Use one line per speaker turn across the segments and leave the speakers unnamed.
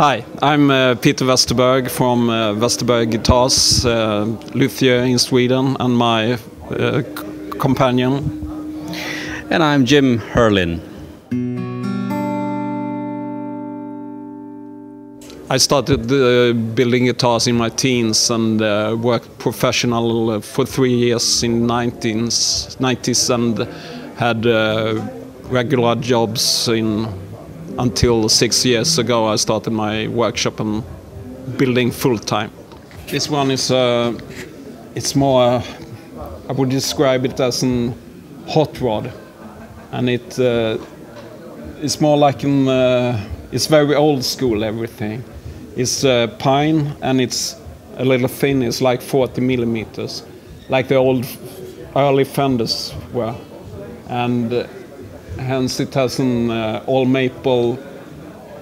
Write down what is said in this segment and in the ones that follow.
Hi, I'm uh, Peter Westerberg from uh, Westerberg Guitars, uh, luthier in Sweden, and my uh, companion.
And I'm Jim Herlin.
I started uh, building guitars in my teens and uh, worked professional uh, for three years in 19s, 90s and had regular jobs in until six years ago I started my workshop and building full time. This one is uh, it's more I would describe it as an hot rod, and it uh, it's more like an uh, it's very old school everything. It's uh, pine and it's a little thin. It's like 40 millimeters, like the old early Fenders were, and uh, hence it has an uh, all maple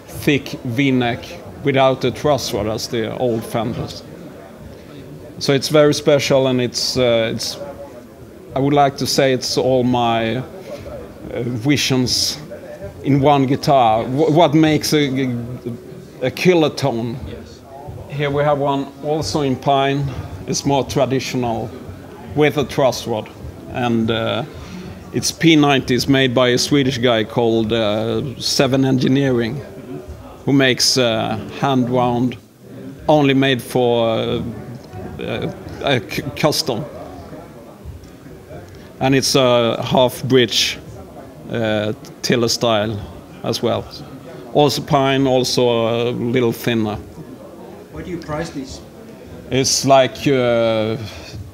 thick V-neck without a truss rod as the old Fenders. So it's very special and it's uh, it's I would like to say it's all my uh, visions in one guitar. W what makes a, a killer tone? Yes. Here we have one also in pine. It's more traditional with a truss rod and. Uh, it's P90 is made by a Swedish guy called uh, Seven Engineering, who makes uh, hand wound, only made for uh, custom. And it's a half bridge uh, Tele style as well. Also pine, also a little thinner.
What do you price these?
It's like uh,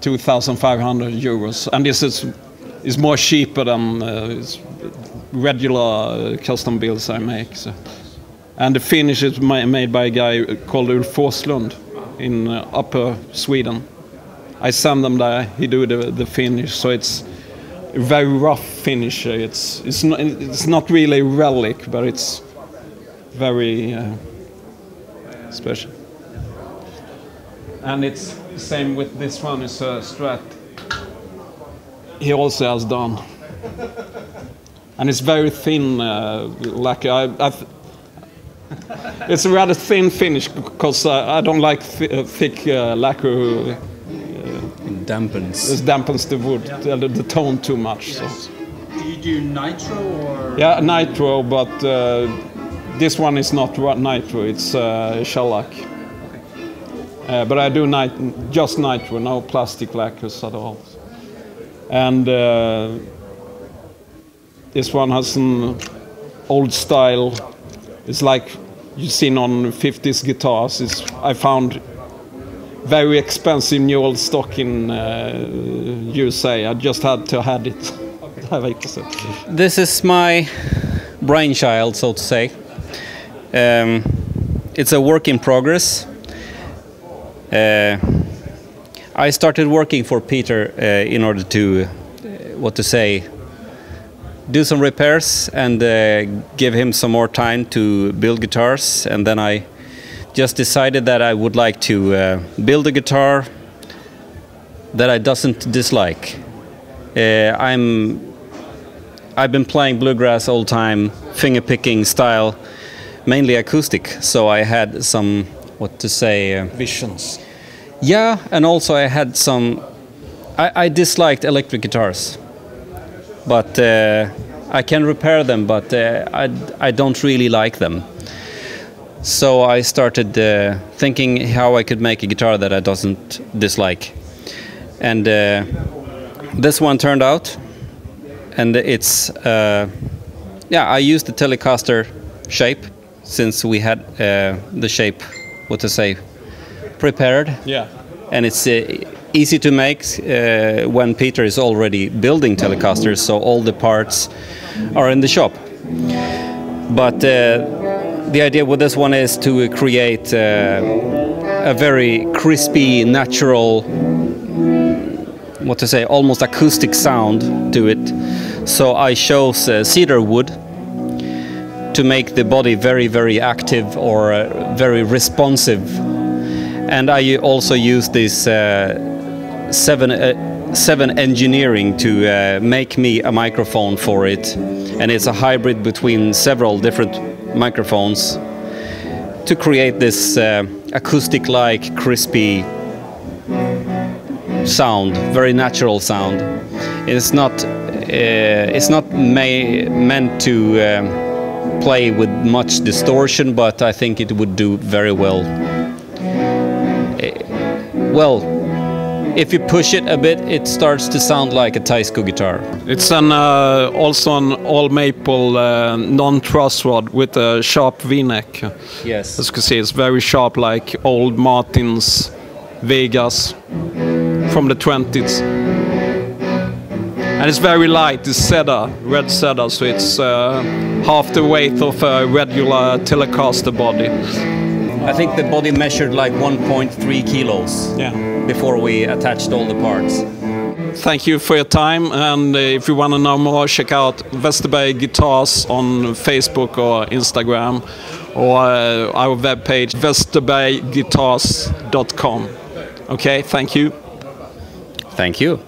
2,500 euros, and this is is more cheaper than uh, regular custom builds I make. So. And the finish is made by a guy called Ulf Forslund in uh, Upper Sweden. I send them there. He do the the finish, so it's very rough finish. It's it's not it's not really a relic, but it's very uh, special. And it's the same with this one. It's a Strat he also has done. And it's very thin, uh, like I, I've, it's a rather thin finish because uh, I don't like th uh, thick uh, lacquer uh,
dampens
dampens the wood, yeah. the, the, tone too much. Yes. So.
Do you do nitro or?
Yeah, nitro, but uh, this one is not nitro. It's uh, shellac. Uh, but I do nit just nitro, no plastic lacquers at all and uh, this one has an old style. It's like you've seen on 50s guitars. It's, I found very expensive new old stock in uh, USA. I just had to had it.
this is my brainchild, so to say. Um, it's a work in progress. Uh, I started working for Peter uh, in order to, uh, what to say, do some repairs and uh, give him some more time to build guitars. And then I just decided that I would like to uh, build a guitar that I doesn't dislike. I'm I've been playing bluegrass all time, finger picking style, mainly acoustic. So I had some what to say
uh, visions
yeah, and also I had some. I, I disliked electric guitars, but uh, I can repair them, but uh, I I don't really like them. So I started uh, thinking how I could make a guitar that I doesn't dislike, and uh, this one turned out, and it's uh, yeah I used the Telecaster shape since we had uh, the shape what to say prepared.
Yeah.
And it's uh, easy to make uh, when Peter is already building Telecasters, so all the parts are in the shop. But uh, the idea with this one is to create uh, a very crispy, natural, what to say, almost acoustic sound to it. So I chose uh, cedar wood to make the body very, very active or uh, very responsive and I also use this uh, seven uh, seven engineering to uh, make me a microphone for it, and it's a hybrid between several different microphones. to create this uh, acoustic-like, crispy sound, very natural sound. It's not uh, it's not meant to um, play with much distortion, but I think it would do very well. Well, if you push it a bit, it starts to sound like a Teisco guitar.
It's an uh, also an all maple uh, non-truss rod with a sharp V-neck.
Yes.
As you can see, it's very sharp, like old Martins Vegas from the 20s. And it's very light. It's cedar, red cedar, so it's uh, half the weight of a regular Telecaster body.
I think the body measured like 1.3 kilos
Yeah.
before we attached all the parts.
Thank you for your time. And uh, if you want to know more, check out Westerberg Guitars on Facebook or Instagram or uh, our webpage, westerbergguitars.com. Okay, thank you.
Thank you.